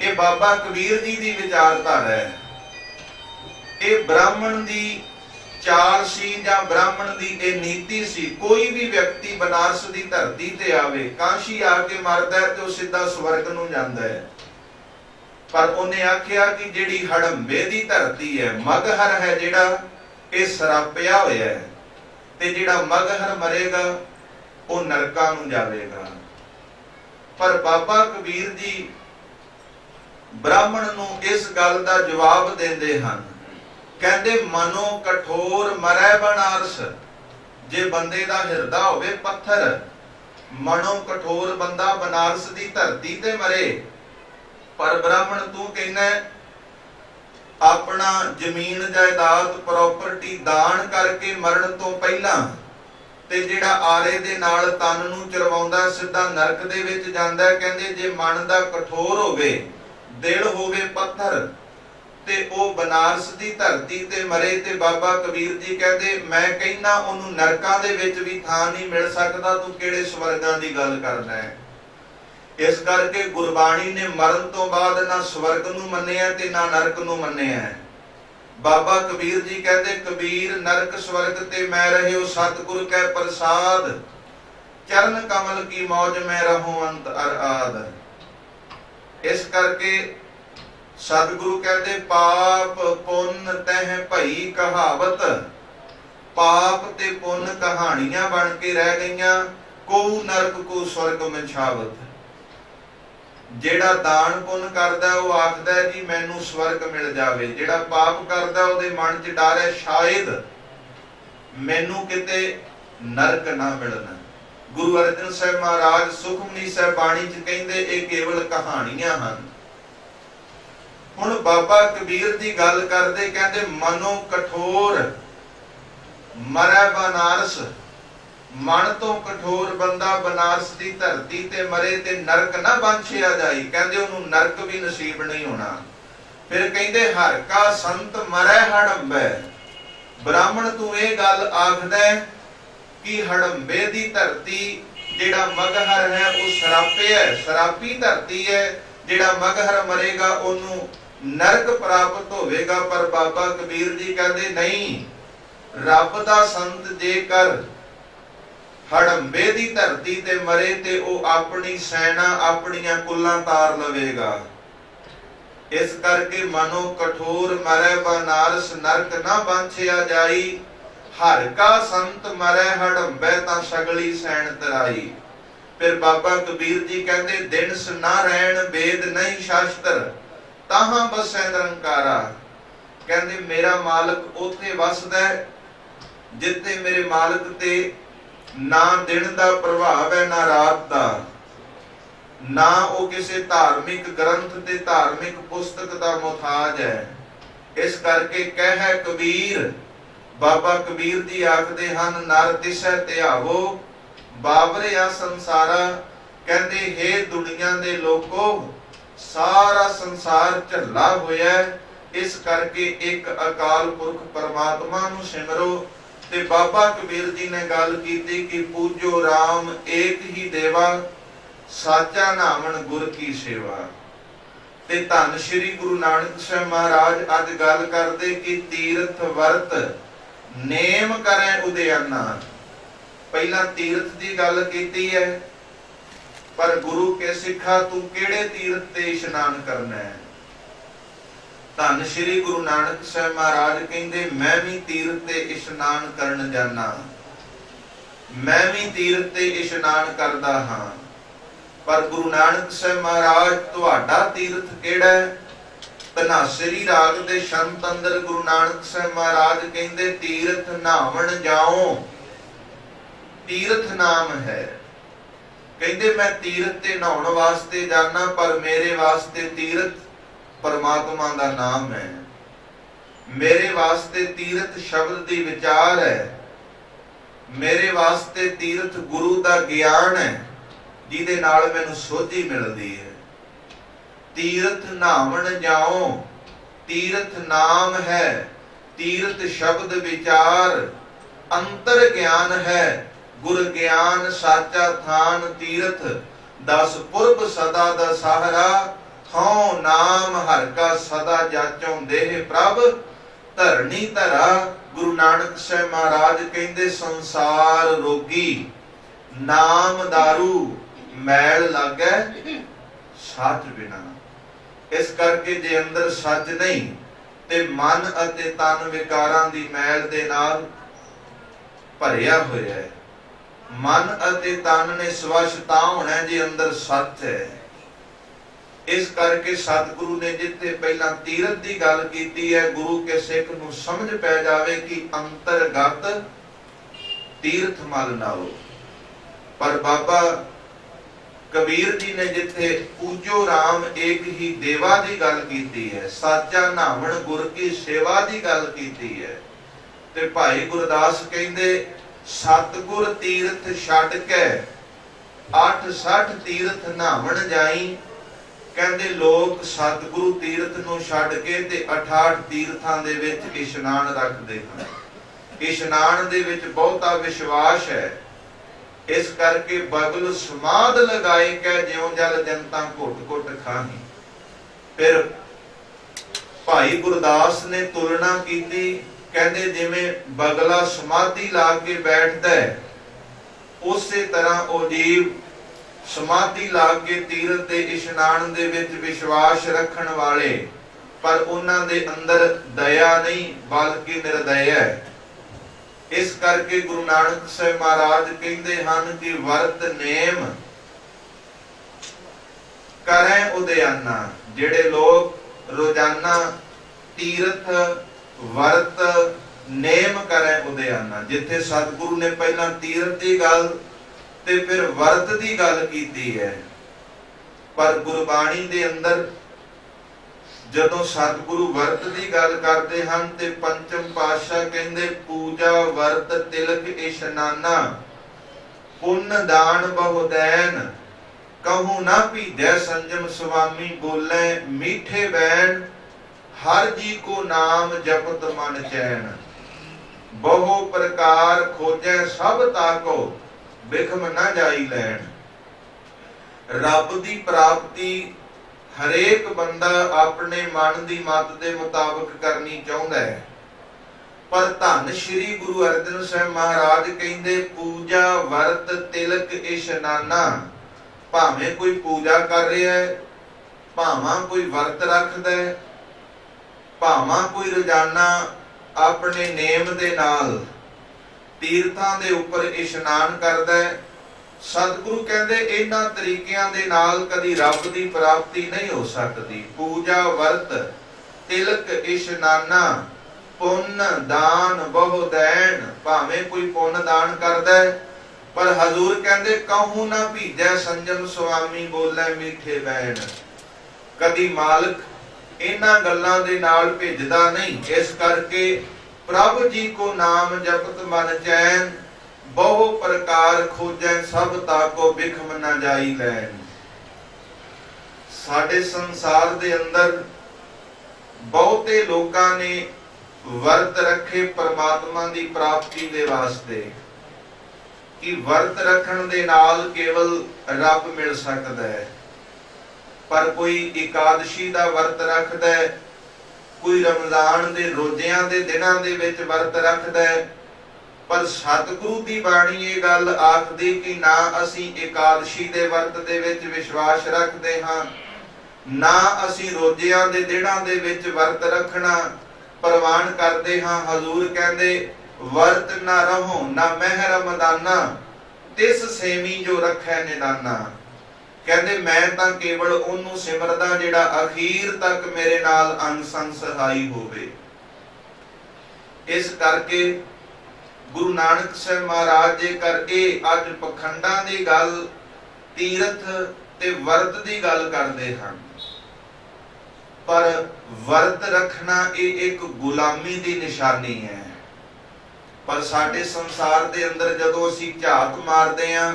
ਇਹ ਬਾਬਾ ਕਬੀਰ ਜੀ ਦੀ ਵਿਚਾਰਧਾਰਾ ਹੈ। ਇਹ ਬ੍ਰਾਹਮਣ ਦੀ ਚਾਲ ਸੀ ਜਾਂ ਬ੍ਰਾਹਮਣ ਦੀ ਇਹ ਨੀਤੀ ਸੀ, ਕੋਈ ਵੀ ਵਿਅਕਤੀ ਬਨਾਰਸ ਦੀ ਧਰਤੀ ਤੇ ਆਵੇ, ਕਾਸ਼ੀ ਆ ਕੇ ਮਰਦਾ ਤੇ ਉਹ ਸਿੱਧਾ ਸਵਰਗ ਨੂੰ ਜਾਂਦਾ ਹੈ। ਪਰ ਉਹਨੇ ਆਖਿਆ ਕਿ ਜਿਹੜੀ ਹੜੰਬੇ ਦੀ ਧਰਤੀ ਹੈ, ਮਗਹਰ ਹੈ ਜਿਹੜਾ, ਇਹ ਸਰਾਪਿਆ ਹੋਇਆ ਹੈ। ਤੇ ਜਿਹੜਾ ਮਗਹਰ ਮਰੇਗਾ, ਉਹ ਨਰਕਾਂ ਨੂੰ ਜਾਵੇਗਾ। ਪਰ ਬਾਬਾ ਕਬੀਰ ਜੀ ਬ੍ਰਾਹਮਣ ਨੂੰ ਇਸ ਗੱਲ ਦਾ ਜਵਾਬ ਦਿੰਦੇ ਹਨ। ਕਹਿੰਦੇ, ਮਨੋ ਕਠੋਰ ਮਰੈ ਬਨਾਰਸ। ਜੇ ਬੰਦੇ ਦਾ ਹਿਰਦਾ ਹੋਵੇ ਪੱਥਰ, ਮਨੋ ਕਠੋਰ ਬੰਦਾ ਬਨਾਰਸ ਦੀ ਧਰਤੀ ਤੇ ਮਰੇ। ਪਰ ਬ੍ਰਾਹਮਣ ਤੂੰ ਕਹਿੰਦਾ ਆਪਣਾ ਜ਼ਮੀਨ ਜਾਇਦਾਦ ਪ੍ਰਾਪਰਟੀ ਦਾਨ ਕਰਕੇ ਮਰਨ ਤੋਂ ਪਹਿਲਾਂ ਤੇ ਜਿਹੜਾ ਆਰੇ ਦੇ ਨਾਲ ਤਨ ਨੂੰ ਚਰਵਾਉਂਦਾ ਸਿੱਧਾ ਨਰਕ ਦੇ ਵਿੱਚ ਜਾਂਦਾ ਕਹਿੰਦੇ, ਜੇ ਮਨ ਦਾ ਕਠੋਰ ਹੋਵੇ ਦਿਲ ਹੋਵੇ ਪੱਥਰ, ਤੇ ਉਹ ਬਨਾਰਸ ਦੀ ਧਰਤੀ ਤੇ ਮਰੇ ਤੇ ਬਾਬਾ ਕਬੀਰ ਜੀ ਕਹਿੰਦੇ, ਮੈਂ ਕਹਿੰਨਾ ਉਹਨੂੰ ਨਰਕਾਂ ਦੇ ਵਿੱਚ ਵੀ ਥਾਂ ਨਹੀਂ ਮਿਲ ਸਕਦਾ, ਤੂੰ ਕਿਹੜੇ ਸਵਰਗਾਂ ਦੀ ਗੱਲ ਕਰਦਾ ਹੈ? ਇਸ ਕਰਕੇ ਗੁਰਬਾਣੀ ਨੇ ਮਰਨ ਤੋਂ ਬਾਅਦ ਨਾ ਸਵਰਗ ਨੂੰ ਮੰਨਿਆ ਤੇ ਨਾ ਨਰਕ ਨੂੰ ਮੰਨਿਆ ਬਾਬਾ ਕਬੀਰ ਜੀ ਕਹਿੰਦੇ, ਕਬੀਰ, ਨਰਕ ਸਵਰਗ ਤੇ ਮੈਂ ਰਹਿਓ, ਸਤਿਗੁਰ ਕੈ ਪ੍ਰਸਾਦ, ਚਰਨ ਕਮਲ ਕੀ ਮੌਜ ਮੈਂ ਰਹੋ, ਅੰਤ ਅਰ ਆਦ। ਇਸ ਕਰਕੇ ਸਤਿਗੁਰੂ ਕਹਿੰਦੇ, ਪਾਪ ਪੁੰਨ ਤਹਿ ਭਈ ਕਹਾਵਤ। ਪਾਪ ਤੇ ਪੁੰਨ ਕਹਾਣੀਆਂ ਬਣ ਕੇ ਰਹਿ ਗਈਆਂ, ਕੋ ਨਰਕ ਕੋ ਸਵਰਗ ਮਛਾਵਤ। ਜਿਹੜਾ ਦਾਨ ਪੁੰਨ ਕਰਦਾ, ਉਹ ਆਖਦਾ ਜੀ, ਮੈਨੂੰ ਸਵਰਗ ਮਿਲ ਜਾਵੇ। ਜਿਹੜਾ ਪਾਪ ਕਰਦਾ, ਉਹਦੇ ਮਨ 'ਚ ਡਰ ਹੈ, ਸ਼ਾਇਦ ਮੈਨੂੰ ਕਿਤੇ ਨਰਕ ਨਾ ਮਿਲਣਾ। ਗੁਰੂ ਅਰਜਨ ਸਾਹਿਬ ਮਹਾਰਾਜ ਸੁਖਮਨੀ ਸਾਹਿਬ ਬਾਣੀ 'ਚ ਕਹਿੰਦੇ ਇਹ ਕੇਵਲ ਕਹਾਣੀਆਂ ਹਨ। ਹੁਣ ਬਾਬਾ ਕਬੀਰ ਦੀ ਗੱਲ ਕਰਦੇ ਕਹਿੰਦੇ ਮਨੋ ਕਠੋਰ ਮਰੈ ਬਨਾਰਸ, ਮਨ ਤੋਂ ਕਠੋਰ ਬੰਦਾ ਬਨਾਰਸ ਦੀ ਧਰਤੀ ਤੇ ਮਰੇ ਤੇ ਨਰਕ ਨਾ ਬੰਛਿਆ ਜਾਈ। ਕਹਿੰਦੇ ਉਹਨੂੰ ਨਰਕ ਵੀ ਨਸੀਬ ਨਹੀਂ ਹੋਣਾ। ਫਿਰ ਕਹਿੰਦੇ ਹਰ ਕਾ ਸੰਤ ਮਰੈ ਹੜੰਬੈ, ਬ੍ਰਾਹਮਣ ਤੂੰ ਇਹ ਗੱਲ ਆਖਦਾ ਕਿ ਹੜੰਬੇ ਦੀ ਧਰਤੀ ਜਿਹੜਾ ਮਗਹਰ ਹੈ, ਉਹ ਸਰਾਪੇ ਹੈ, ਸਰਾਪੀ ਧਰਤੀ ਹੈ, ਜਿਹੜਾ ਮਗਹਰ ਮਰੇਗਾ, ਉਹਨੂੰ ਨਰਕ ਪ੍ਰਾਪਤ ਹੋਵੇਗਾ। ਪਰ ਬਾਬਾ ਕਬੀਰ ਜੀ ਕਹਿੰਦੇ, ਨਹੀਂ, ਰੱਬ ਦਾ ਸੰਤ ਜੇਕਰ ਹੜੰਬੇ ਦੀ ਧਰਤੀ ਤੇ ਮਰੇ ਤੇ ਉਹ ਆਪਣੀ ਸੈਨਾ ਆਪਣੀਆਂ ਕੁੱਲਾਂ ਤਾਰ ਲਵੇਗਾ। ਇਸ ਕਰਕੇ ਮਨੋ ਕਠੋਰ ਮਰੈ ਬਨਾਰਸ ਨਰਕ ਨਾ ਬੰਛਿਆ ਜਾਈ। ਹਰ ਕਾ ਸੰਤ ਮਰੈ ਹੜੰਬੈ ਤਾਂ ਸਗਲੀ ਸੈਣ ਤਰਾਈ। ਫਿਰ ਬਾਬਾ ਕਬੀਰ ਜੀ ਕਹਿੰਦੇ ਦਿਨ ਸ ਰਹਿਣ, ਵੇਦ ਨਹੀਂ ਸ਼ਾਸਤਰ, ਤਾਹਾਂ ਬਸੈ ਨਿਰੰਕਾਰਾ। ਕਹਿੰਦੇ, ਮੇਰਾ ਮਾਲਕ ਉੱਥੇ ਵਸਦਾ ਜਿੱਥੇ ਮੇਰੇ ਮਾਲਕ ਤੇ ਨਾ ਦਿਨ ਦਾ ਪ੍ਰਭਾਵ ਹੈ, ਨਾ ਰਾਤ ਦਾ। ਨਾ ਉਹ ਕਿਸੇ ਧਾਰਮਿਕ ਗ੍ਰੰਥ ਤੇ ਧਾਰਮਿਕ ਪੁਸਤਕ ਦਾ ਮੁਤਾਜ ਹੈ। ਇਸ ਕਰਕੇ ਕਹਿ ਹੈ ਕਬੀਰ ਬਾਬਾ ਕਬੀਰ ਜੀ ਆਖਦੇ ਹਨ, ਨਰ ਦਿਸੈ ਧਿਆਵੋ ਬਾਬਰਿਆ ਸੰਸਾਰਾ। ਕਹਿੰਦੇ, ਹੈ ਦੁਨੀਆ ਦੇ ਲੋਕੋ, ਸਾਰਾ ਸੰਸਾਰ ਝੱਲਾ ਹੋਇਆ ਇਸ ਕਰਕੇ ਇੱਕ ਅਕਾਲ ਪੁਰਖ ਪਰਮਾਤਮਾ ਨੂੰ ਸਿਮਰੋ। ਤੇ ਬਾਬਾ ਕਬੀਰ ਜੀ ਨੇ ਗੱਲ ਕੀਤੀ ਕਿ ਪੂਜੋ RAM ਏਕ ਹੀ ਦੇਵਾ, ਸਾਚਾ ਨਾਮਨ ਗੁਰ ਕੀ ਸੇਵਾ। ਤੇ ਧੰਨ ਸ਼੍ਰੀ ਗੁਰੂ ਨਾਨਕ ਸਾਹਿਬ ਮਹਾਰਾਜ ਅੱਜ ਗੱਲ ਕਰਦੇ ਕਿ ਤੀਰਥ ਵਰਤ ਨੇਮ ਕਰੇ ਉਦਿਆਨਾ ਪਹਿਲਾਂ ਤੀਰਥ ਦੀ ਗੱਲ ਕੀਤੀ ਹੈ ਪਰ ਗੁਰੂ ਕੇ ਸਿੱਖਾ ਤੂੰ ਕਿਹੜੇ ਤੀਰਥ ਤੇ ਇਸ਼ਨਾਨ ਕਰਨਾ? ਹੈ ਧੰਨ ਸ਼੍ਰੀ ਗੁਰੂ ਨਾਨਕ ਸਾਹਿਬ ਮਹਾਰਾਜ ਕਹਿੰਦੇ, ਮੈਂ ਵੀ ਤੀਰਥ ਤੇ ਇਸ਼ਨਾਨ ਕਰਨ ਜਾਣਾ ਮੈਂ ਵੀ ਤੀਰਥ ਤੇ ਇਸ਼ਨਾਨ ਕਰਦਾ ਹਾਂ। ਪਰ ਗੁਰੂ ਨਾਨਕ ਸਾਹਿਬ ਮਹਾਰਾਜ, ਤੁਹਾਡਾ ਤੀਰਥ ਕਿਹੜਾ ਹੈ ਤਨਾਸਰੀ ਰਾਗ ਦੇ ਸ਼ੰਤ ਅੰਦਰ ਗੁਰੂ ਨਾਨਕ ਸਾਹਿਬ ਮਹਾਰਾਜ ਕਹਿੰਦੇ, ਤੀਰਥ ਨਾਵਣ ਜਾਓ। ਤੀਰਥ ਨਾਮ ਹੈ। ਕਹਿੰਦੇ, ਮੈਂ ਤੀਰਥ ਤੇ ਨਹਾਉਣ ਵਾਸਤੇ ਜਾਣਾ ਪਰ ਮੇਰੇ ਵਾਸਤੇ ਤੀਰਥ ਪਰਮਾਤਮਾ ਦਾ ਨਾਮ ਹੈ। ਮੇਰੇ ਵਾਸਤੇ ਤੀਰਥ ਸ਼ਬਦ ਦੀ ਵਿਚਾਰ ਹੈ। ਮੇਰੇ ਵਾਸਤੇ ਤੀਰਥ ਗੁਰੂ ਦਾ ਗਿਆਨ ਹੈ, ਜਿਹਦੇ ਨਾਲ ਮੈਨੂੰ ਸੋਝੀ ਮਿਲਦੀ ਹੈ। ਤੀਰਥ ਨਾਵਣ ਜਾਓ ਤੀਰਥ ਨਾਮ ਹੈ, ਤੀਰਥ ਸ਼ਬਦ ਵਿਚਾਰ। ਅੰਤਰ ਗਿਆਨ ਹੈ, ਗੁਰ ਗਿਆਨ ਸਾਚਾ ਥਾਨ ਤੀਰਥ। ਦਸ ਪੁਰਬ ਸਦਾ ਦਾ ਸਹਾਰਾ ਹਉ ਨਾਮ ਹਰ ਕਾ ਸਦਾ ਜਾਚੋਂ ਦੇਹ ਪ੍ਰਭ। ਧਰਣੀ ਧਰਾ, ਗੁਰੂ ਨਾਨਕ ਸਾਹਿਬ ਮਹਾਰਾਜ ਕਹਿੰਦੇ ਸੰਸਾਰ ਰੋਗੀ, ਨਾਮ दारू ਮੈਲ ਲੱਗੈ, ਸੱਚ ਬਿਨਾ। ਇਸ ਕਰਕੇ ਜੇ ਅੰਦਰ ਸੱਚ ਨਹੀਂ ਤੇ ਮਨ ਅਤੇ ਤਨ ਵਿਕਾਰਾਂ ਦੀ ਮੈਲ ਦੇ ਨਾਲ ਭਰਿਆ ਹੋਇਆ ਹੈ। ਮਨ ਅਤੇ ਤਨ ਨੇ ਸਵਛ ਤਾਂ ਹੋਣਾ ਜੇ ਅੰਦਰ ਸੱਚ ਹੈ। ਇਸ ਕਰਕੇ ਸਤਿਗੁਰੂ ਨੇ ਜਿੱਥੇ ਪਹਿਲਾਂ ਤੀਰਤ ਦੀ ਗੱਲ ਕੀਤੀ ਹੈ, ਗੁਰੂ ਕੇ ਸਿੱਖ ਨੂੰ ਸਮਝ ਪੈ ਜਾਵੇ ਕਿ ਅੰਤਰਗਤ ਤੀਰਥ ਮਲ ਨਾਓ ਪਰ ਬਾਬਾ ਕਬੀਰ ਜੀ ਨੇ ਜਿੱਥੇ ਪੂਜੋ RAM ਏਕ ਹੀ ਦੇਵਾ ਦੀ ਗੱਲ ਕੀਤੀ ਹੈ, ਸਾਚਾ ਨਾਵਣ ਗੁਰ ਕੀ ਸੇਵਾ ਦੀ ਗੱਲ ਕੀਤੀ ਹੈ। ਤੇ ਭਾਈ ਗੁਰਦਾਸ ਕਹਿੰਦੇ, ਸਤਗੁਰ ਤੀਰਥ ਛੱਡ ਕੇ 860 ਤੀਰਥ ਨਾਵਣ ਜਾਈ। ਕਹਿੰਦੇ ਲੋਕ ਸਤਗੁਰੂ ਤੀਰਥ ਨੂੰ ਛੱਡ ਕੇ ਤੇ 68 ਤੀਰਥਾਂ ਦੇ ਵਿੱਚ ਇਸ਼ਨਾਨ ਰੱਖਦੇ ਹਨ। ਇਸ਼ਨਾਨ ਦੇ ਵਿੱਚ ਬਹੁਤਾ ਵਿਸ਼ਵਾਸ ਹੈ। ਇਸ ਕਰਕੇ ਬਗਲ ਸਮਾਦ ਲਗਾਏ ਕੇ ਜਿਉ ਜਲ ਜਨਤਾ ਘੁੱਟ ਘੁੱਟ ਖਾਹੀ। ਫਿਰ ਭਾਈ ਗੁਰਦਾਸ ਨੇ ਤੁਲਨਾ ਕੀਤੀ, ਕਹਿੰਦੇ ਜਿਵੇਂ ਬਗਲਾ ਸਮਾਧੀ ਲਾ ਕੇ ਬੈਠਦਾ ਹੈ, ਉਸੇ ਤਰ੍ਹਾਂ ਉਹ ਜੀਵ ਸਮਾਧੀ ਲਾ ਕੇ ਤੀਰਥ ਤੇ ਇਸ਼ਨਾਨ ਦੇ ਵਿੱਚ ਵਿਸ਼ਵਾਸ ਰੱਖਣ ਵਾਲੇ, ਪਰ ਉਹਨਾਂ ਦੇ ਅੰਦਰ ਦਇਆ ਨਹੀਂ, ਬਲਕਿ ਨਿਰਦਇਆ ਹੈ। ਇਸ ਕਰਕੇ ਗੁਰੂ ਨਾਨਕ ਸਾਹਿਬ ਮਹਾਰਾਜ ਕਹਿੰਦੇ ਹਨ ਕਿ ਵਰਤ ਨੇਮ ਕਰੇ ਉਦਿਆਨਾ ਜਿਹੜੇ ਲੋਕ ਰੋਜ਼ਾਨਾ ਤੀਰਥ ਵਰਤ ਨੇਮ ਕਰੇ ਉਦਿਆਨਾ ਜਿੱਥੇ ਸਤਿਗੁਰੂ ਨੇ ਪਹਿਲਾਂ ਤੀਰਥ ਦੀ ਗੱਲ ਤੇ ਫਿਰ ਵਰਤ ਦੀ ਗੱਲ ਕੀਤੀ ਹੈ, ਪਰ ਗੁਰਬਾਣੀ ਦੇ ਅੰਦਰ ਜਦੋਂ ਸਤਿਗੁਰੂ ਵਰਤ ਦੀ ਗੱਲ ਕਰਦੇ ਹਨ ਤੇ ਪੰਚਮ ਪਾਤਸ਼ਾਹ ਕਹਿੰਦੇ, ਪੂਜਾ ਵਰਤ ਤਿਲਕ ਇਸ਼ਨਾਨਾ ਪੁੰਨ ਦਾਨ ਬਹੁਦੈਨ ਕਹੂ ਨਾ ਭੀਜੈ ਸੰਜਮ ਸੁਆਮੀ ਬੋਲੇ, ਮੀਠੇ ਬੈਣ ਹਰ ਜੀ ਕੋ ਨਾਮ ਜਪਤ ਮਨ ਚੈਨ। ਬਹੁ ਪ੍ਰਕਾਰ ਖੋਜੈ ਸਭ ਤਾਕੋ ਬਿਖਮ ਨਾ ਜਾਈ ਲੈਣ। ਰੱਬ ਦੀ ਪ੍ਰਾਪਤੀ ਹਰੇਕ ਬੰਦਾ ਆਪਣੇ ਮਨ ਦੀ ਮਤ ਦੇ ਮੁਤਾਬਕ ਕਰਨੀ ਚਾਹੁੰਦਾ ਹੈ। ਪਰ ਧੰਨ ਸ਼੍ਰੀ ਗੁਰੂ ਅਰਜਨ ਸਾਹਿਬ ਮਹਾਰਾਜ ਕਹਿੰਦੇ, ਪੂਜਾ ਵਰਤ ਤਿਲਕ ਇਸ਼ਨਾਨਾ ਭਾਵੇਂ ਕੋਈ ਪੂਜਾ ਕਰ ਰਿਹਾ ਹੈ, ਭਾਵੇਂ ਕੋਈ ਵਰਤ ਰੱਖਦਾ ਹੈ, ਭਾਵੇਂ ਕੋਈ ਰੋਜ਼ਾਨਾ ਆਪਣੇ ਨੇਮ ਦੇ ਨਾਲ ਤੀਰਥਾਂ ਦੇ ਉੱਪਰ ਇਸ਼ਨਾਨ ਕਰਦਾ ਹੈ ਸਤਿਗੁਰੂ ਕਹਿੰਦੇ ਇਹਨਾਂ ਤਰੀਕਿਆਂ ਦੇ ਨਾਲ ਕਦੀ ਰੱਬ ਦੀ ਪ੍ਰਾਪਤੀ ਨਹੀਂ ਹੋ ਸਕਦੀ। ਪੂਜਾ ਵਰਤ, ਤਿਲਕ ਇਸ਼ਨਾਨਾ ਪੁੰਨ ਦਾਨ ਬਹੁ ਦੇਣ। ਭਾਵੇਂ ਕੋਈ ਪੁੰਨ ਦਾਨ ਕਰਦਾ ਹੈ, ਪਰ ਹਜ਼ੂਰ ਕਹਿੰਦੇ ਕਹੂ ਨਾ ਭੀਜੈ ਸੰਜਮ ਸੁਆਮੀ ਬੋਲੇ ਮਿੱਠੇ ਬੈਣ ਕਦੀ ਮਾਲਕ ਇਹਨਾਂ ਗੱਲਾਂ ਦੇ ਨਾਲ ਭੇਜਦਾ ਨਹੀਂ। ਇਸ ਕਰਕੇ ਪ੍ਰਭ ਜੀ ਕੋ ਨਾਮ ਜਪਤ ਮਨ ਚੈਨ ਬਹੁ ਪ੍ਰਕਾਰ ਖੋਜੈ ਸਭ ਤਾਕੋ ਬਿਖਮ ਨਾ ਜਾਈ ਲੈਣ। ਸਾਡੇ ਸੰਸਾਰ ਦੇ ਅੰਦਰ ਬਹੁਤੇ ਲੋਕਾਂ ਨੇ ਵਰਤ ਰੱਖੇ ਪਰਮਾਤਮਾ ਦੀ ਪ੍ਰਾਪਤੀ ਦੇ ਵਾਸਤੇ ਕਿ ਵਰਤ ਰੱਖਣ ਦੇ ਨਾਲ ਕੇਵਲ ਰੱਬ ਮਿਲ ਸਕਦਾ ਹੈ। ਪਰ ਕੋਈ ਇਕਾदशी ਦਾ ਵਰਤ ਰੱਖਦਾ ਹੈ, ਕੋਈ ਰਮਜ਼ਾਨ ਦੇ ਰੋਜ਼ਿਆਂ ਦੇ ਦਿਨਾਂ ਦੇ ਵਿੱਚ ਵਰਤ ਰੱਖਦਾ ਹੈ ਪਰ ਸਤਿਗੁਰੂ ਦੀ ਬਾਣੀ ਇਹ ਗੱਲ ਆਖਦੀ ਕਿ ਨਾ ਅਸੀਂ ਇਕਾदशी ਦੇ ਵਰਤ ਦੇ ਵਿੱਚ ਵਿਸ਼ਵਾਸ ਰੱਖਦੇ ਹਾਂ, ਨਾ ਅਸੀਂ ਰੋਜ਼ਿਆਂ ਦੇ ਦਿਨਾਂ ਦੇ ਵਿੱਚ ਵਰਤ ਰੱਖਣਾ ਪ੍ਰਵਾਨ ਕਰਦੇ ਹਾਂ। ਹਜ਼ੂਰ ਕਹਿੰਦੇ, ਵਰਤ ਨਾ ਰਹੋ, ਨਾ ਮਹਿ ਰਮਦਾਨਾ ਤਿਸ ਸੇਮੀ ਜੋ ਰੱਖੈ ਨਿਦਾਨਾ। ਕਹਿੰਦੇ, ਮੈਂ ਤਾਂ ਕੇਵਲ ਉਹਨੂੰ ਸਿਮਰਦਾ ਜਿਹੜਾ ਅਖੀਰ ਤੱਕ ਮੇਰੇ ਨਾਲ ਅੰਗ ਸੰਗ ਸਹਾਈ ਹੋਵੇ। ਇਸ ਕਰਕੇ ਗੁਰੂ ਨਾਨਕ ਸਾਹਿਬ ਮਹਾਰਾਜ ਦੇ ਕਰਕੇ ਅੱਜ ਪਖੰਡਾਂ ਦੀ ਗੱਲ, ਤੀਰਥ ਤੇ ਵਰਤ ਦੀ ਗੱਲ ਕਰਦੇ ਹਨ। ਪਰ ਵਰਤ ਰੱਖਣਾ ਇਹ ਇੱਕ ਗੁਲਾਮੀ ਦੀ ਨਿਸ਼ਾਨੀ ਹੈ। ਪਰ ਸਾਡੇ ਸੰਸਾਰ ਦੇ ਅੰਦਰ ਜਦੋਂ ਅਸੀਂ ਝਾਤ ਮਾਰਦੇ ਆਂ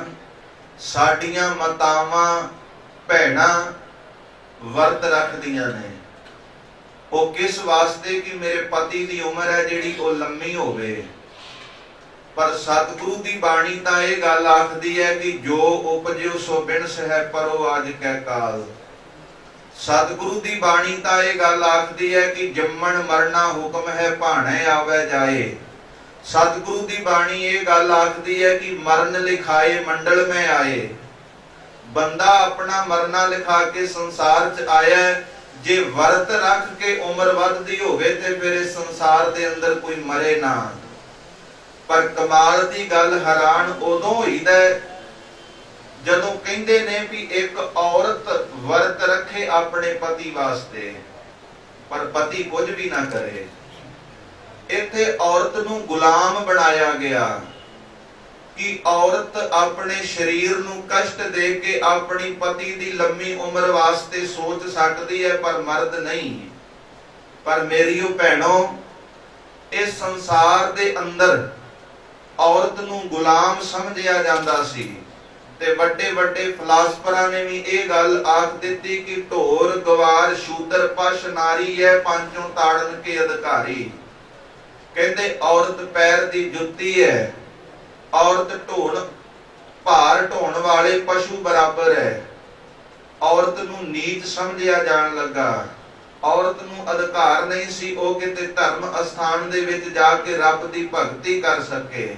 ਸਾਡੀਆਂ ਮਤਾਵਾਂ, ਭੈਣਾ ਵਰਤ ਰੱਖਦੀਆਂ ਨੇ। ਉਹ ਕਿਸ ਵਾਸਤੇ ਕਿ ਮੇਰੇ ਪਤੀ ਦੀ ਉਮਰ ਹੈ ਜਿਹੜੀ ਉਹ ਲੰਮੀ ਹੋਵੇ? ਪਰ ਸਤਿਗੁਰੂ ਦੀ ਬਾਣੀ ਤਾਂ ਇਹ ਗੱਲ ਆਖਦੀ ਹੈ ਕਿ ਜੋ ਉਪਜਿਓ ਸੋ ਬਿਨ ਸਹਿ ਪਰੋ ਅੱਜ ਕਹਿ ਕਾਲ। ਸਤਿਗੁਰੂ ਦੀ ਬਾਣੀ ਤਾਂ ਇਹ ਗੱਲ ਆਖਦੀ ਹੈ ਕਿ ਜੰਮਣ ਮਰਨਾ ਹੁਕਮ ਹੈ, ਭਾਣੇ ਆਵੇ ਜਾਏ। ਸਤਿਗੁਰੂ ਦੀ ਬਾਣੀ ਇਹ ਗੱਲ ਆਖਦੀ ਹੈ ਕਿ ਮਰਨ ਲਿਖਾਏ ਮੰਡਲ ਮੈਂ ਆਏ। ਬੰਦਾ ਆਪਣਾ ਮਰਨਾ ਲਿਖਾ ਕੇ ਸੰਸਾਰ 'ਚ ਆਇਆ ਜੇ ਵਰਤ ਰੱਖ ਕੇ ਉਮਰ ਵੱਧਦੀ ਹੋਵੇ ਤੇ ਫਿਰ ਸੰਸਾਰ ਦੇ ਅੰਦਰ ਕੋਈ ਮਰੇ ਨਾ। ਪਰ ਕਮਾਲ ਦੀ ਗੱਲ ਹੈਰਾਨ ਉਦੋਂ ਹੋਈਦਾ ਜਦੋਂ ਕਹਿੰਦੇ ਨੇ ਵੀ ਇੱਕ ਔਰਤ ਵਰਤ ਰੱਖੇ ਆਪਣੇ ਪਤੀ ਵਾਸਤੇ, ਪਰ ਪਤੀ ਕੁਝ ਵੀ ਨਾ ਕਰੇ। ਇੱਥੇ ਔਰਤ ਨੂੰ ਗੁਲਾਮ ਬਣਾਇਆ ਗਿਆ ਕਿ ਔਰਤ ਆਪਣੇ ਸਰੀਰ ਨੂੰ ਕਸ਼ਟ ਦੇ ਕੇ ਆਪਣੀ ਪਤੀ ਦੀ ਲੰਮੀ ਉਮਰ ਵਾਸਤੇ ਸੋਚ ਸਕਦੀ ਹੈ, ਪਰ ਮਰਦ ਨਹੀਂ। ਪਰ ਮੇਰੀਓ ਭੈਣੋ, ਇਸ ਸੰਸਾਰ ਦੇ ਅੰਦਰ ਔਰਤ ਨੂੰ ਗੁਲਾਮ ਸਮਝਿਆ ਜਾਂਦਾ ਸੀ। ਤੇ ਵੱਡੇ ਵੱਡੇ ਫਲਸਫਰਾਂ ਨੇ ਵੀ ਇਹ ਗੱਲ ਆਖ ਦਿੱਤੀ ਕਿ ਢੋਰ, ਗਵਾਰ ਸ਼ੂਦਰ ਪਸ਼, ਨਾਰੀ ਹੈ ਪੰਚੋਂ ਤਾੜਨ ਕੇ ਅਧਿਕਾਰੀ। ਕਹਿੰਦੇ ਔਰਤ ਪੈਰ ਦੀ ਜੁੱਤੀ ਹੈ। ਔਰਤ ਢੋਣ, ਭਾਰ ਢੋਣ ਵਾਲੇ ਪਸ਼ੂ ਬਰਾਬਰ ਹੈ। ਔਰਤ ਨੂੰ ਨੀਚ ਸਮਝਿਆ ਜਾਣ ਲੱਗਾ। ਔਰਤ ਨੂੰ ਅਧਿਕਾਰ ਨਹੀਂ ਸੀ ਉਹ ਕਿਤੇ ਧਰਮ ਅਸਥਾਨ ਦੇ ਵਿੱਚ ਜਾ ਕੇ ਰੱਬ ਦੀ ਭਗਤੀ ਕਰ ਸਕੇ।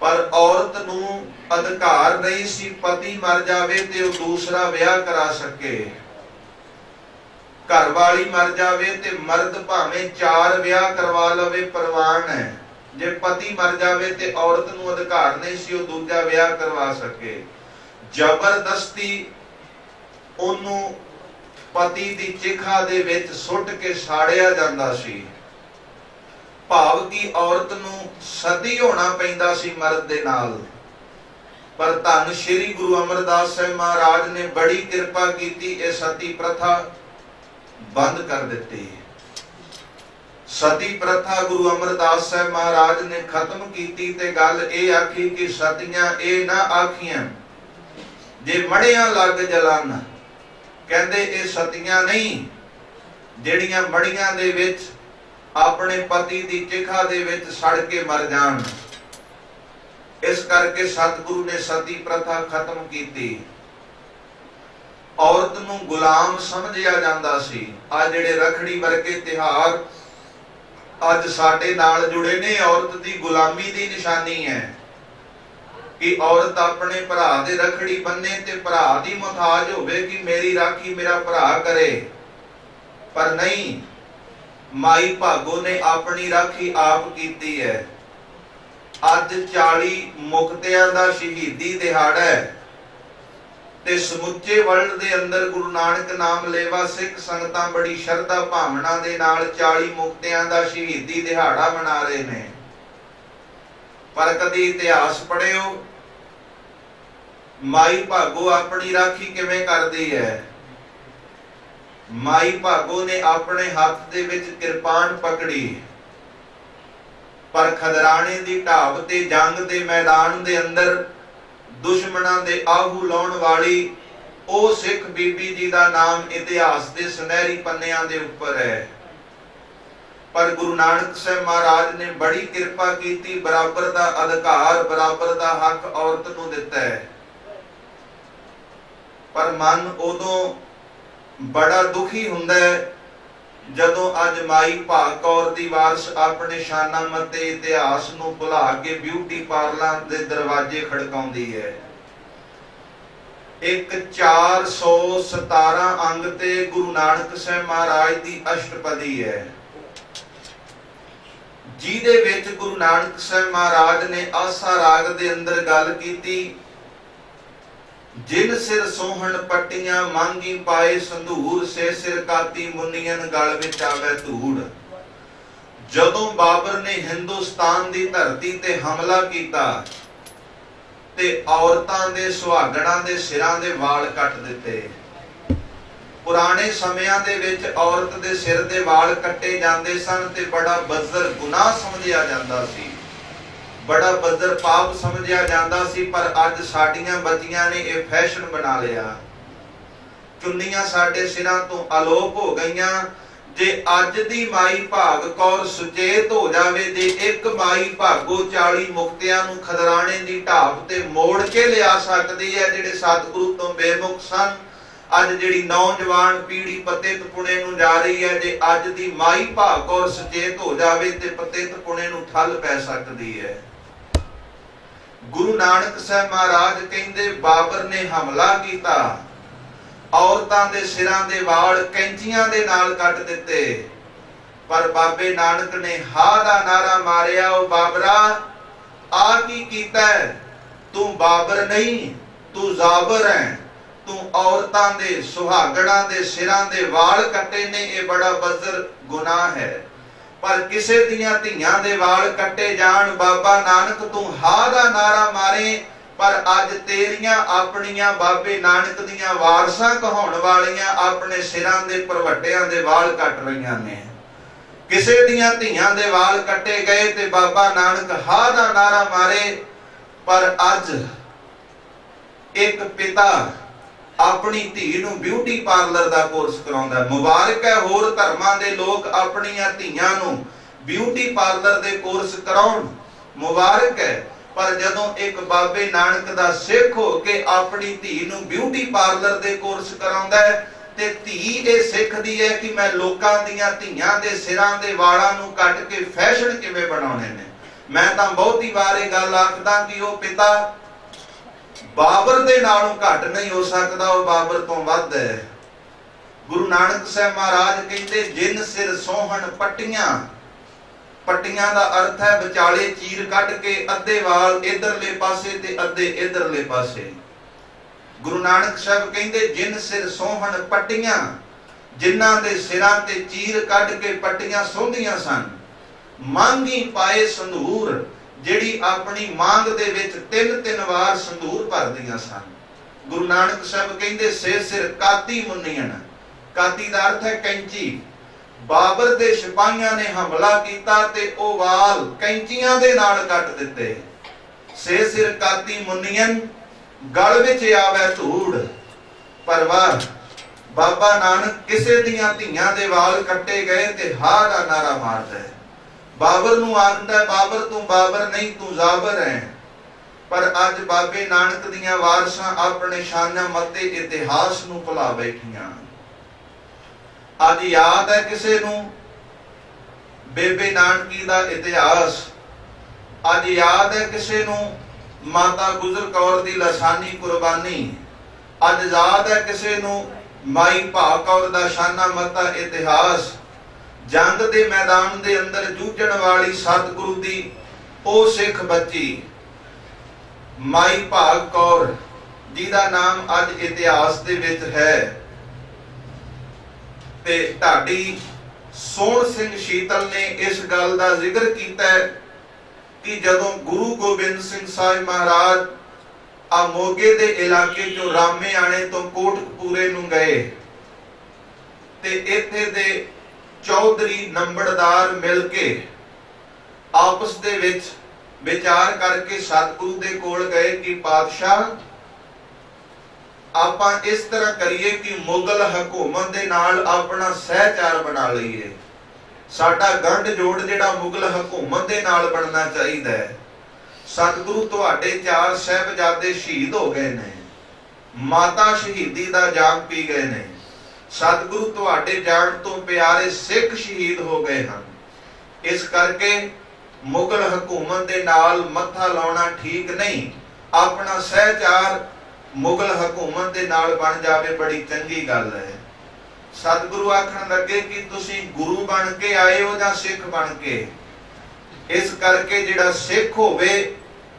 ਪਰ ਔਰਤ ਨੂੰ ਅਧਿਕਾਰ ਨਹੀਂ ਸੀ, ਪਤੀ ਮਰ ਜਾਵੇ ਤੇ ਉਹ ਦੂਸਰਾ ਵਿਆਹ ਕਰਾ ਸਕੇ। ਘਰ ਵਾਲੀ ਮਰ ਜਾਵੇ ਤੇ ਮਰਦ ਭਾਵੇਂ ਚਾਰ ਵਿਆਹ ਕਰਵਾ ਲਵੇ, ਪ੍ਰਵਾਨ ਹੈ। ਜੇ ਪਤੀ ਮਰ ਜਾਵੇ ਤੇ ਔਰਤ ਨੂੰ ਅਧਿਕਾਰ ਨਹੀਂ ਸੀ, ਉਹ ਦੂਜਾ ਵਿਆਹ ਕਰਵਾ ਸਕੇ। ਜ਼ਬਰਦਸਤੀ ਉਹਨੂੰ ਪਤੀ ਦੀ ਚਿਖਾ ਦੇ ਵਿੱਚ ਸੁੱਟ ਕੇ ਸਾੜਿਆ ਜਾਂਦਾ ਸੀ। ਭਾਵ ਕਿ ਔਰਤ ਨੂੰ ਸਤੀ ਹੋਣਾ ਪੈਂਦਾ ਸੀ ਮਰਦ ਦੇ ਨਾਲ। ਪਰ ਧੰਨ ਸ਼੍ਰੀ ਗੁਰੂ ਅਮਰਦਾਸ ਸਾਹਿਬ ਮਹਾਰਾਜ ਨੇ ਬੜੀ ਕਿਰਪਾ ਕੀਤੀ, ਇਹ ਸਤੀ ਪ੍ਰਥਾ ਬੰਦ ਕਰ ਦਿੱਤੀ। ਸਤੀ ਪ੍ਰਥਾ ਗੁਰੂ ਅਮਰਦਾਸ ਸਾਹਿਬ ਮਹਾਰਾਜ ਨੇ ਖਤਮ ਕੀਤੀ ਤੇ ਗੱਲ ਇਹ ਆਖੀ ਕਿ ਸਤੀਆਂ ਇਹ ਨਾ ਆਖੀਆਂ ਜੇ ਮੜੀਆਂ ਲੱਗ ਜਲਨ ਕਹਿੰਦੇ ਇਹ ਸਤੀਆਂ ਨਹੀਂ, ਜਿਹੜੀਆਂ ਮੜੀਆਂ ਦੇ ਵਿੱਚ, ਆਪਣੇ ਪਤੀ ਦੀ ਚਿਖਾ ਦੇ ਵਿੱਚ ਸੜ ਕੇ ਮਰ ਜਾਣ। ਇਸ ਕਰਕੇ ਸਤਿਗੁਰੂ ਨੇ ਸਤੀ ਪ੍ਰਥਾ ਖਤਮ ਕੀਤੀ। ਔਰਤ ਨੂੰ ਗੁਲਾਮ ਸਮਝਿਆ ਜਾਂਦਾ ਸੀ। ਆ ਜਿਹੜੇ ਰਖੜੀ ਵਰਗੇ ਤਿਹਾਰ ਅੱਜ ਸਾਡੇ ਨਾਲ ਜੁੜੇ ਨੇ, ਔਰਤ ਦੀ ਗੁਲਾਮੀ ਦੀ ਨਿਸ਼ਾਨੀ ਹੈ। ਕਿ ਔਰਤ ਆਪਣੇ ਭਰਾ ਦੇ ਰਖੜੀ ਬੰਨੇ ਤੇ ਭਰਾ ਦੀ ਮੁਤਾਜ ਹੋਵੇ ਕਿ ਮੇਰੀ ਰਾਖੀ ਮੇਰਾ ਭਰਾ ਕਰੇ। ਪਰ ਨਹੀਂ, ਮਾਈ ਭਾਗੋ ਨੇ ਆਪਣੀ ਰਾਖੀ ਆਪ ਕੀਤੀ ਹੈ। ਅੱਜ 40 ਮੁਕਤਿਆਂ ਦਾ ਸ਼ਹੀਦੀ ਦਿਹਾੜਾ ਹੈ। ਤੇ ਸਮੁੱਚੇ ਵਰਲਡ ਦੇ ਅੰਦਰ ਗੁਰੂ ਨਾਨਕ ਨਾਮ ਲੇਵਾ ਸਿੱਖ ਸੰਗਤਾਂ ਬੜੀ ਸ਼ਰਧਾ ਭਾਵਨਾ ਦੇ ਨਾਲ 40 ਮੁਕਤਿਆਂ ਦਾ ਸ਼ਹੀਦੀ ਦਿਹਾੜਾ ਮਨਾ ਰਹੇ ਨੇ। ਪਰ ਕਦੀ ਇਤਿਹਾਸ ਪੜਿਓ ਮਾਈ ਭਾਗੋ ਆਪਣੀ ਰਾਖੀ ਕਿਵੇਂ ਕਰਦੀ ਹੈ? ਮਾਈ ਭਾਗੋ ਨੇ ਆਪਣੇ ਹੱਥ ਦੇ ਵਿੱਚ ਕਿਰਪਾਨ ਪਕੜੀ। ਪਰ ਖਦਰਾਣੇ ਦੀ ਢਾਬ ਤੇ ਜੰਗ ਦੇ ਮੈਦਾਨ ਦੇ ਅੰਦਰ ਦੁਸ਼ਮਣਾਂ ਦੇ ਆਹੂ ਲਾਉਣ ਵਾਲੀ ਉਹ ਸਿੱਖ ਬੀਬੀ ਜੀ ਦਾ ਨਾਮ ਇਤਿਹਾਸ ਦੇ ਸੁਨਹਿਰੀ ਪੰਨਿਆਂ ਦੇ ਉੱਪਰ ਹੈ। ਪਰ ਗੁਰੂ ਨਾਨਕ ਸਾਹਿਬ ਮਹਾਰਾਜ ਨੇ ਬੜੀ ਕਿਰਪਾ ਕੀਤੀ, ਬਰਾਬਰ ਦਾ ਅਧਿਕਾਰ, ਬਰਾਬਰ ਦਾ ਹੱਕ ਔਰਤ ਨੂੰ ਦਿੱਤਾ ਹੈ। ਪਰ ਮਨ ਉਦੋਂ ਬੜਾ ਦੁਖੀ ਹੁੰਦਾ ਹੈ, ਜਦੋਂ ਅੱਜ ਮਾਈ ਭਾਗ ਦੀ ਵਾਰਸ ਆਪਣੇ ਸ਼ਾਨਾ ਮਤੇ ਇਤਿਹਾਸ ਨੂੰ ਭੁਲਾ ਕੇ ਬਿਊਟੀ ਪਾਰਲਰ ਦੇ ਦਰਵਾਜ਼ੇ ਖੜਕਾਉਂਦੀ ਹੈ। ਇੱਕ 417 ਅੰਗ ਤੇ ਗੁਰੂ ਨਾਨਕ ਸਾਹਿਬ ਮਹਾਰਾਜ ਦੀ ਅਸ਼ਟਪਦੀ ਹੈ। ਜਿਹਦੇ ਵਿੱਚ ਗੁਰੂ ਨਾਨਕ ਸਾਹਿਬ ਮਹਾਰਾਜ ਨੇ ਆਸਾ ਰਾਗ ਦੇ ਅੰਦਰ ਗੱਲ ਕੀਤੀ, ਜਿਨ ਸਿਰ ਸੋਹਣ ਪੱਟੀਆਂ ਮੰਗੀ ਪਾਏ ਸੰਧੂਰ, ਸੇ ਸਿਰ ਕਾਤੀ ਮੁੰਨੀਆਂ ਗਲ ਵਿੱਚ ਆਵੇ ਧੂੜ। ਜਦੋਂ ਬਾਬਰ ਨੇ ਹਿੰਦੁਸਤਾਨ ਦੀ ਧਰਤੀ ਤੇ ਹਮਲਾ ਕੀਤਾ, ਤੇ ਔਰਤਾਂ ਦੇ ਸੁਹਾਗਣਾਂ ਦੇ ਸਿਰਾਂ ਦੇ ਵਾਲ ਕੱਟ ਦਿੱਤੇ। ਪੁਰਾਣੇ ਸਮਿਆਂ ਦੇ ਵਿੱਚ ਔਰਤ ਦੇ ਸਿਰ ਦੇ ਵਾਲ ਕੱਟੇ ਜਾਂਦੇ ਸਨ ਤੇ ਬੜਾ ਬਜ਼ਰ ਗੁਨਾਹ ਸਮਝਿਆ ਜਾਂਦਾ ਸੀ। ਬੜਾ ਬਦਰ ਪਾਪ ਸਮਝਿਆ ਜਾਂਦਾ ਸੀ, ਪਰ ਅੱਜ ਸਾਡੀਆਂ ਬੱਚੀਆਂ ਨੇ ਇਹ ਫੈਸ਼ਨ ਬਣਾ ਲਿਆ। ਚੁੰਨੀਆਂ ਸਾਡੇ ਸਿਰਾਂ ਤੋਂ ਅਲੋਪ ਹੋ ਗਈਆਂ। ਜੇ ਅੱਜ ਦੀ ਮਾਈ ਭਾਗ ਕੌਰ ਸੁਚੇਤ ਹੋ ਜਾਵੇ, ਜੇ ਇੱਕ ਮਾਈ ਭਾਗੋ 40 ਮੁਕਤਿਆਂ ਨੂੰ ਖਦਰਾਣੇ ਦੀ ਢਾਬ ਤੇ ਮੋੜ ਕੇ ਲਿਆ ਸਕਦੀ ਹੈ, ਜਿਹੜੇ ਸਤਿਗੁਰੂ ਤੋਂ ਬੇਮੁਖ ਸਨ। ਅੱਜ ਜਿਹੜੀ ਨੌਜਵਾਨ ਪੀੜ੍ਹੀ ਪਤਿਤ ਪੁਣੇ ਨੂੰ ਜਾ ਰਹੀ ਹੈ, ਜੇ ਅੱਜ ਦੀ ਮਾਈ ਭਾਗ ਔਰ ਸੁਚੇਤ ਹੋ ਜਾਵੇ ਤੇ ਪਤਿਤ ਪੁਣੇ ਨੂੰ ਠੱਲ ਪੈ ਸਕਦੀ ਹੈ। ਗੁਰੂ ਨਾਨਕ ਸਾਹਿਬ ਮਹਾਰਾਜ ਕਹਿੰਦੇ, ਬਾਬਰ ਨੇ ਹਮਲਾ ਕੀਤਾ। ਔਰਤਾਂ ਦੇ ਸਿਰਾਂ ਦੇ ਵਾਲ ਕੈਂਚੀਆਂ ਦੇ ਨਾਲ ਕੱਟ ਦਿੱਤੇ। ਪਰ ਬਾਬੇ ਨਾਨਕ ਨੇ ਹਾ ਦਾ ਨਾਰਾ ਮਾਰਿਆ, ਉਹ ਬਾਬਰਾ ਆ ਕੀ ਕੀਤਾ ਤੂੰ ਬਾਬਰ ਨਹੀਂ, ਤੂੰ ਜ਼ਾਬਰ ਹੈ। ਤੂੰ ਔਰਤਾਂ ਦੇ ਸੁਹਾਗੜਾਂ ਦੇ ਸਿਰਾਂ ਦੇ ਵਾਲ ਕੱਟੇ ਨੇ, ਇਹ ਬੜਾ ਬਜ਼ਰ ਗੁਨਾਹ ਹੈ। ਪਰ ਕਿਸੇ ਦੀਆਂ ਧੀਆਂ ਦੇ ਵਾਲ ਕੱਟੇ ਜਾਣ, ਬਾਬਾ ਨਾਨਕ ਤੂੰ ਹਾ ਦਾ ਨਾਰਾ ਮਾਰੇ, ਪਰ ਅੱਜ ਤੇਰੀਆਂ ਆਪਣੀਆਂ ਬਾਬੇ ਨਾਨਕ ਦੀਆਂ ਵਾਰਸਾਂ ਕਹਾਉਣ ਵਾਲੀਆਂ ਆਪਣੇ ਸਿਰਾਂ ਦੇ ਪਰਵੱਟਿਆਂ ਦੇ ਵਾਲ ਕੱਟ ਰਹੀਆਂ ਨੇ। ਕਿਸੇ ਦੀਆਂ ਧੀਆਂ ਦੇ ਵਾਲ ਕੱਟੇ ਗਏ ਤੇ ਬਾਬਾ ਨਾਨਕ ਹਾ ਦਾ ਨਾਰਾ ਮਾਰੇ, ਪਰ ਅੱਜ ਇੱਕ ਪਿਤਾ ਆਪਣੀ ਧੀ ਨੂੰ ਬਿਊਟੀ ਪਾਰਲਰ ਦਾ ਕੋਰਸ ਕਰਾਉਂਦਾ ਮੁਬਾਰਕ ਹੈ ਹੋਰ ਧਰਮਾਂ ਦੇ ਲੋਕ ਆਪਣੀਆਂ ਧੀਆਂ ਨੂੰ ਬਿਊਟੀ ਪਾਰਲਰ ਦੇ ਕੋਰਸ ਕਰਾਉਣ। ਮੁਬਾਰਕ ਹੈ। ਪਰ ਜਦੋਂ ਇੱਕ ਬਾਬੇ ਨਾਨਕ ਦਾ ਸਿੱਖ ਹੋ ਕੇ ਆਪਣੀ ਧੀ ਨੂੰ ਬਿਊਟੀ ਪਾਰਲਰ ਦੇ ਕੋਰਸ ਕਰਾਉਂਦਾ ਹੈ, ਤੇ ਧੀ ਇਹ ਸਿੱਖਦੀ ਹੈ ਕਿ ਮੈਂ ਲੋਕਾਂ ਦੀਆਂ ਧੀਆਂ ਦੇ ਸਿਰਾਂ ਦੇ ਵਾਲਾਂ ਨੂੰ ਕੱਟ ਕੇ ਫੈਸ਼ਨ ਕਿਵੇਂ ਬਣਾਉਣੇ ਨੇ। ਮੈਂ ਤਾਂ ਬਹੁਤੀ ਵਾਰ ਇਹ ਗੱਲ ਆਖਦਾ ਕਿ ਉਹ ਪਿਤਾ ਬਾਬਰ ਦੇ ਨਾਲੋਂ ਘੱਟ ਨਹੀਂ ਹੋ ਸਕਦਾ, ਉਹ ਬਾਬਰ ਤੋਂ ਵੱਧ ਹੈ। ਗੁਰੂ ਨਾਨਕ ਸਾਹਿਬ ਮਹਾਰਾਜ ਕਹਿੰਦੇ, ਜਿਨ ਸਿਰ ਸੋਹਣ ਪੱਟੀਆਂ ਪੱਟੀਆਂ ਦਾ ਅਰਥ ਹੈ ਵਿਚਾਲੇ ਚੀਰ ਕੱਢ ਕੇ ਅੱਧੇ ਵਾਲ ਇਧਰਲੇ ਪਾਸੇ ਤੇ ਅੱਧੇ ਇਧਰਲੇ ਪਾਸੇ। ਗੁਰੂ ਨਾਨਕ ਸਾਹਿਬ ਕਹਿੰਦੇ, ਜਿਨ ਸਿਰ ਸੋਹਣ ਪੱਟੀਆਂ ਜਿਨ੍ਹਾਂ ਦੇ ਸਿਰਾਂ ਤੇ ਚੀਰ ਕੱਢ ਕੇ ਪੱਟੀਆਂ ਸੋਹਣੀਆਂ ਸਨ, ਮੰਗੀ ਪਾਏ ਸੰਧੂਰ। ਜਿਹੜੀ ਆਪਣੀ ਮੰਗ ਦੇ ਵਿੱਚ ਤਿੰਨ ਤਿੰਨ ਵਾਰ ਸੰਧੂਰ ਭਰਦੀਆਂ ਸਨ। ਗੁਰੂ ਨਾਨਕ ਸਾਹਿਬ ਕਹਿੰਦੇ, ਸੇ ਸਿਰ ਕਾਤੀ ਮੁੰਨੀਆਂ ਕਾਤੀ ਦਾ ਅਰਥ ਹੈ ਕੈਂਚੀ। ਬਾਬਰ ਦੇ ਸਿਪਾਹੀਆਂ ਨੇ ਹਮਲਾ ਕੀਤਾ ਤੇ ਉਹ ਵਾਲ ਕੈਂਚੀਆਂ ਦੇ ਨਾਲ ਕੱਟ ਦਿੱਤੇ। ਸੇ ਸਿਰ ਕਾਤੀ ਮੁੰਨੀਆਂ ਗਲ ਵਿੱਚ ਆਵੇ ਧੂੜ। ਪਰਵਾਰ ਬਾਬਾ ਨਾਨਕ ਕਿਸੇ ਦੀਆਂ ਧੀਆਂ ਦੇ ਵਾਲ ਕੱਟੇ ਗਏ ਤੇ ਹਾ ਦਾ ਨਾਰਾ ਮਾਰਦਾ ਹੈ। ਬਾਬਰ ਨੂੰ ਆਖਦਾ ਬਾਬਰ ਤੂੰ ਬਾਬਰ ਨਹੀਂ, ਤੂੰ ਜ਼ਾਬਰ ਹੈ। ਪਰ ਅੱਜ ਬਾਬੇ ਨਾਨਕ ਦੀਆਂ ਵਾਰਸਾਂ ਆਪਣੇ ਸ਼ਾਨਾਂ ਮਤੇ ਇਤਿਹਾਸ ਨੂੰ ਭੁਲਾ ਬੈਠੀਆਂ। ਅੱਜ ਯਾਦ ਹੈ ਕਿਸੇ ਨੂੰ? ਬੇਬੇ ਨਾਨਕੀ ਦਾ ਇਤਿਹਾਸ। ਅੱਜ ਯਾਦ ਹੈ ਕਿਸੇ ਨੂੰ? ਮਾਤਾ ਗੁਜਰ ਕੌਰ ਦੀ ਲਸਾਨੀ ਕੁਰਬਾਨੀ। ਅੱਜ ਯਾਦ ਹੈ ਕਿਸੇ ਨੂੰ? ਮਾਈ ਭਾ ਕੌਰ ਦਾ ਸ਼ਾਨਾ ਮਤਾ ਇਤਿਹਾਸ। ਜੰਗ ਦੇ ਮੈਦਾਨ ਦੇ ਅੰਦਰ ਜੂਝਣ ਵਾਲੀ ਸਤਿਗੁਰੂ ਦੀ ਉਹ ਸਿੱਖ ਬੱਚੀ, ਮਾਈ ਭਾਗ ਕੌਰ, ਜਿਹਦਾ ਨਾਮ ਅੱਜ ਇਤਿਹਾਸ ਦੇ ਵਿੱਚ ਹੈ। ਤੇ ਢਾਡੀ ਸੋਹਣ ਸਿੰਘ ਸ਼ੀਤਲ ਨੇ ਇਸ ਗੱਲ ਦਾ ਜ਼ਿਕਰ ਕੀਤਾ ਕਿ ਜਦੋਂ ਗੁਰੂ ਗੋਬਿੰਦ ਸਿੰਘ ਸਾਹਿਬ ਮਹਾਰਾਜ ਆ ਮੋਗੇ ਦੇ ਇਲਾਕੇ ਚੋਂ ਰਾਮੇ ਆਣੇ ਤੋਂ ਕੋਟਕਪੂਰੇ ਨੂੰ ਗਏ, ਤੇ ਇੱਥੇ ਦੇ ਚੌਧਰੀ ਨੰਬਰਦਾਰ ਮਿਲ ਕੇ ਆਪਸ ਦੇ ਵਿੱਚ ਵਿਚਾਰ ਕਰਕੇ ਸਤਿਗੁਰੂ ਦੇ ਕੋਲ ਗਏ ਕਿ ਪਾਤਸ਼ਾਹ, ਆਪਾਂ ਇਸ ਤਰ੍ਹਾਂ ਕਰੀਏ ਕਿ ਮੁਗਲ ਹਕੂਮਤ ਦੇ ਨਾਲ ਆਪਣਾ ਸਹਿਚਾਰ ਬਣਾ ਲਈਏ। ਸਾਡਾ ਗੰਢ ਜੋੜ ਜਿਹੜਾ ਮੁਗਲ ਹਕੂਮਤ ਦੇ ਨਾਲ ਬਣਨਾ ਚਾਹੀਦਾ ਹੈ। ਸਤਿਗੁਰੂ ਤੁਹਾਡੇ ਚਾਰ ਸਹਿਬਜ਼ਾਦੇ ਸ਼ਹੀਦ ਹੋ ਗਏ ਨੇ। ਮਾਤਾ ਸ਼ਹੀਦੀ ਦਾ ਜਾਮ ਪੀ ਗਏ ਨੇ। ਸਤਿਗੁਰੂ ਤੁਹਾਡੇ ਜਾਣ ਤੋਂ ਪਿਆਰੇ ਸਿੱਖ ਸ਼ਹੀਦ ਹੋ ਗਏ ਹਨ। ਇਸ ਕਰਕੇ ਮੁਗਲ ਹਕੂਮਤ ਦੇ ਨਾਲ ਮੱਥਾ ਲਾਉਣਾ ਠੀਕ ਨਹੀਂ, ਆਪਣਾ ਸਹਿਚਾਰ ਮੁਗਲ ਹਕੂਮਤ ਦੇ ਨਾਲ ਬਣ ਜਾਵੇ ਬੜੀ ਚੰਗੀ ਗੱਲ ਹੈ। ਸਤਿਗੁਰੂ ਆਖਣ ਲੱਗੇ ਕਿ ਤੁਸੀਂ ਗੁਰੂ ਬਣ ਕੇ ਆਏ ਹੋ ਜਾਂ ਸਿੱਖ ਬਣ ਕੇ? ਇਸ ਕਰਕੇ ਜਿਹੜਾ ਸਿੱਖ ਹੋਵੇ,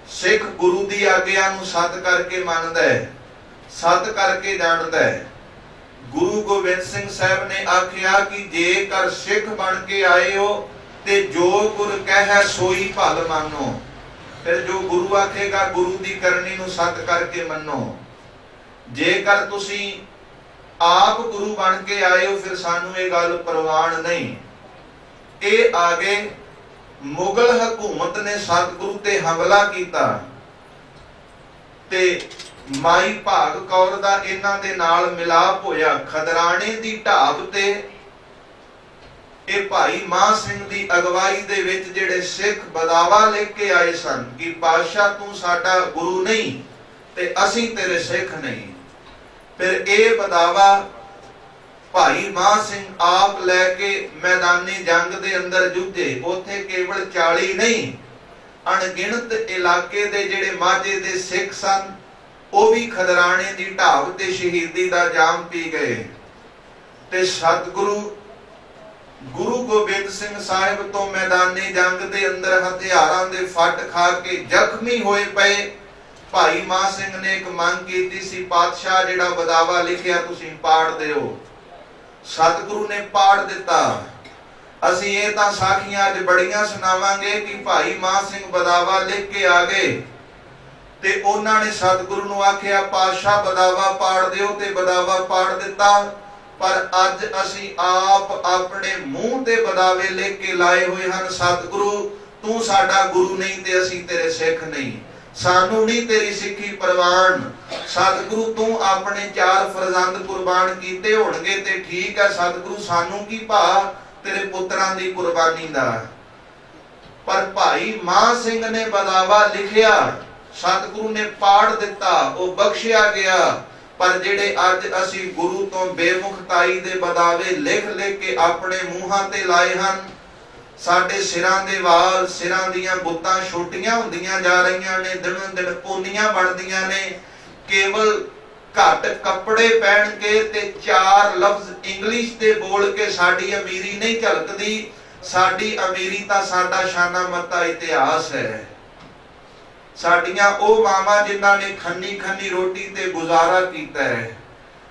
ਸਿੱਖ ਗੁਰੂ ਦੀ ਆਗਿਆ ਨੂੰ ਸਤ ਕਰਕੇ ਮੰਨਦਾ ਹੈ, ਸਤ ਕਰਕੇ ਜਾਣਦਾ ਹੈ। ਗੁਰੂ ਗੋਬਿੰਦ ਸਿੰਘ ਸਾਹਿਬ ਨੇ ਆਖਿਆ ਕਿ ਜੇਕਰ ਸਿੱਖ ਬਣ ਕੇ ਆਏ ਹੋ ਤੇ ਜੋ ਗੁਰ ਕਹੈ ਸੋਈ ਭਲ ਮੰਨੋ। ਫਿਰ ਜੋ ਗੁਰੂ ਆਖੇਗਾ, ਗੁਰੂ ਦੀ ਕਰਨੀ ਨੂੰ ਸਤ ਕਰਕੇ ਮੰਨੋ। ਜੇਕਰ ਤੁਸੀਂ ਆਪ ਗੁਰੂ ਬਣ ਕੇ ਆਏ ਹੋ ਫਿਰ ਸਾਨੂੰ ਇਹ ਗੱਲ ਪ੍ਰਵਾਨ ਨਹੀਂ। ਇਹ ਆਗੇ ਮੁਗਲ ਹਕੂਮਤ ਨੇ ਸਤਿਗੁਰੂ ਤੇ ਹਮਲਾ ਕੀਤਾ ਤੇ ਮਾਈ ਭਾਗ ਕੌਰ ਦਾ ਇਹਨਾਂ ਦੇ ਨਾਲ ਮਿਲਾਪ ਹੋਇਆ। ਖਦਰਾਣੇ ਦੀ ਢਾਬ ਤੇ ਇਹ ਭਾਈ ਮਾਹ ਸਿੰਘ ਦੀ ਅਗਵਾਈ ਦੇ ਵਿੱਚ ਜਿਹੜੇ ਸਿੱਖ ਬਦਾਵਾ ਲੈ ਕੇ ਆਏ ਸਨ ਕਿ ਪਾਸ਼ਾ ਤੂੰ ਸਾਡਾ ਗੁਰੂ ਨਹੀਂ ਤੇ ਅਸੀਂ ਤੇਰੇ ਸਿੱਖ ਨਹੀਂ। ਫਿਰ ਇਹ ਬਦਾਵਾ ਭਾਈ ਮਾਨ ਸਿੰਘ ਆਪ ਲੈ ਕੇ ਮੈਦਾਨੀ ਜੰਗ ਦੇ ਅੰਦਰ ਜੁਝੇ। ਉੱਥੇ ਕੇਵਲ 40 ਨਹੀਂ, ਅਣਗਿਣਤ ਇਲਾਕੇ ਦੇ ਜਿਹੜੇ ਮਾਝੇ ਦੇ ਸਿੱਖ ਸਨ ਉਹ ਵੀ ਖਦਰਾਣੇ ਦੀ ਢਾਬ ਤੇ ਸ਼ਹੀਦੀ ਦਾ ਜਾਮ ਪੀ ਗਏ। ਤੇ ਸਤਿਗੁਰੂ ਗੁਰੂ ਗੋਬਿੰਦ ਸਿੰਘ ਸਾਹਿਬ ਤੋਂ ਮੈਦਾਨੀ ਜੰਗ ਦੇ ਅੰਦਰ ਹਥਿਆਰਾਂ ਦੇ ਫੱਟ ਖਾ ਕੇ ਜ਼ਖਮੀ ਹੋਏ ਪਏ। ਭਾਈ ਮਾਨ ਸਿੰਘ ਨੇ ਇੱਕ ਮੰਗ ਕੀਤੀ ਸੀ, ਪਾਤਸ਼ਾਹ, ਜਿਹੜਾ ਬਦਾਵਾ ਲਿਖਿਆ ਤੁਸੀਂ ਪਾੜ ਦਿਓ। ਸਤਿਗੁਰੂ ਨੇ ਪਾੜ ਦਿੱਤਾ। ਅਸੀਂ ਇਹ ਤਾਂ ਸਾਖੀਆਂ ਅੱਜ ਬੜੀਆਂ ਸੁਣਾਵਾਂਗੇ ਕਿ ਭਾਈ ਮਾਨ ਸਿੰਘ ਬਦਾਵਾ ਲਿਖ ਕੇ ਆ ਗਏ। ਤੇ ਉਹਨਾਂ ਨੇ ਸਤਿਗੁਰੂ ਨੂੰ ਆਖਿਆ, ਪਾਤਸ਼ਾਹ, ਬਦਾਵਾ ਪਾੜ ਦਿਓ ਤੇ ਬਦਾਵਾ ਪਾੜ ਦਿੱਤਾ। ਪਰ ਅੱਜ ਅਸੀਂ ਆਪ ਆਪਣੇ ਮੂੰਹ ਤੇ ਬਦਾਵੇ ਲਿਖ ਕੇ ਲਾਏ ਹੋਏ ਹਨ। ਸਤਿਗੁਰੂ, ਤੂੰ ਸਾਡਾ ਗੁਰੂ ਨਹੀਂ ਤੇ ਅਸੀਂ ਤੇਰੇ ਸਿੱਖ ਨਹੀਂ। ਸਾਨੂੰ ਨਹੀਂ ਤੇਰੀ ਸਿੱਖੀ ਪ੍ਰਵਾਨ। ਸਤਿਗੁਰੂ, ਤੂੰ ਆਪਣੇ ਚਾਰ ਫਰਜ਼ੰਦ ਕੁਰਬਾਨ ਕੀਤੇ ਹੋਣਗੇ ਤੇ ਠੀਕ ਹੈ। ਸਤਿਗੁਰੂ, ਸਾਨੂੰ ਕੀ ਭਾ ਤੇਰੇ ਪੁੱਤਰਾਂ ਦੀ ਕੁਰਬਾਨੀ ਦਾ। ਪਰ ਭਾਈ ਮਾਂ ਸਿੰਘ ਨੇ ਬਦਾਵਾ ਲਿਖਿਆ। ਸਤਿਗੁਰੂ ਨੇ ਪਾੜ ਦਿੱਤਾ, ਉਹ ਬਖਸ਼ਿਆ ਗਿਆ। ਪਰ ਜਿਹੜੇ ਅੱਜ ਅਸੀਂ ਗੁਰੂ ਤੋਂ ਬੇਮੁਖਤਾਈ ਦੇ ਬਦਾਵੇ ਲਿਖ ਲਿਖ ਕੇ ਆਪਣੇ ਮੂੰਹਾਂ ਤੇ ਲਾਏ ਹਨ, ਸਾਡੇ ਸਿਰਾਂ ਦੇ ਵਾਲ ਸਿਰਾਂ ਦੀਆਂ ਗੁੱਤਾਂ ਛੋਟੀਆਂ ਹੁੰਦੀਆਂ ਜਾ ਰਹੀਆਂ ਨੇ ਦਿਨੋਂ ਦਿਨ ਪੋਨੀਆਂ ਬਣਦੀਆਂ ਨੇ। ਕੇਵਲ ਘੱਟ ਕੱਪੜੇ ਪਹਿਨ ਕੇ ਤੇ ਚਾਰ ਲਫ਼ਜ਼ ਇੰਗਲਿਸ਼ ਤੇ ਬੋਲ ਕੇ ਸਾਡੀ ਅਮੀਰੀ ਨਹੀਂ ਝਲਕਦੀ, ਸਾਡੀ ਅਮੀਰੀ ਤਾਂ ਸਾਡਾ ਸ਼ਾਨਾ ਮੱਤਾ ਇਤਿਹਾਸ ਹੈ। ਸਾਡੀਆਂ ਉਹ ਮਾਵਾਂ ਜਿਨ੍ਹਾਂ ਨੇ ਖੰਨੀ ਖੰਨੀ ਰੋਟੀ ਤੇ ਗੁਜ਼ਾਰਾ ਕੀਤਾ ਹੈ,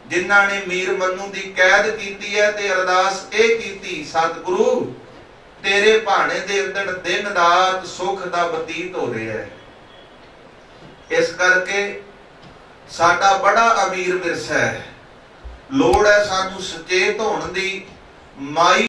ਜਿਨ੍ਹਾਂ ਨੇ ਮੀਰ ਮੰਨੂ ਦੀ ਕੈਦ ਕੀਤੀ ਹੈ ਤੇ ਅਰਦਾਸ ਇਹ ਕੀਤੀ, ਸਤਿਗੁਰੂ, ਤੇਰੇ ਭਾਣੇ ਦੇ ਅੰਦਰ ਦਿਨ ਰਾਤ ਸੁੱਖ ਦਾ ਬਤੀਤ ਹੋ ਰਿਹਾ ਹੈ। ਇਸ ਕਰਕੇ ਸਾਡਾ ਬੜਾ ਅਮੀਰ ਵਿਰਸਾ ਹੈ। ਲੋੜ ਹੈ ਸਾਨੂੰ ਸੁਚੇਤ ਹੋਣ ਦੀ, ਮਾਈ